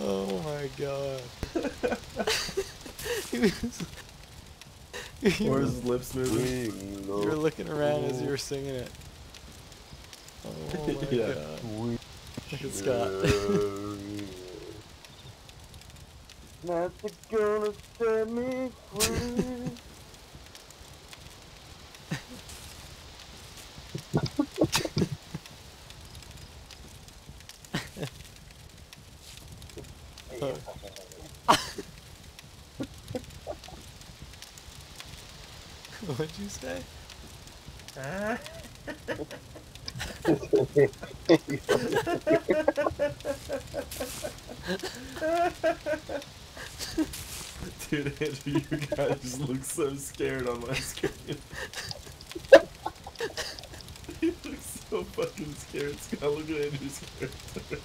Oh my god. he was, you, Or his lips moving. you were looking around as you were singing it. Oh my Yeah. god. Look at Scott. Nothing gonna set me free. What'd you say? Dude, Andrew, you guys look so scared on my screen. he looks so fucking scared. Scott, look at Andrew's character.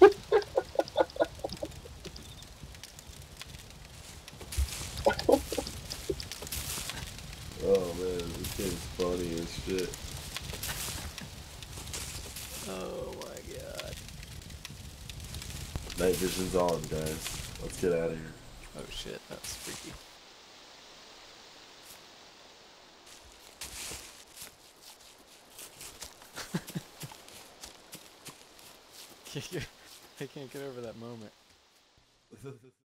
oh man, this game's funny as shit. Oh my god. Night vision's on, guys. Let's get out of here. Oh shit, that's freaky. I can't get over that moment.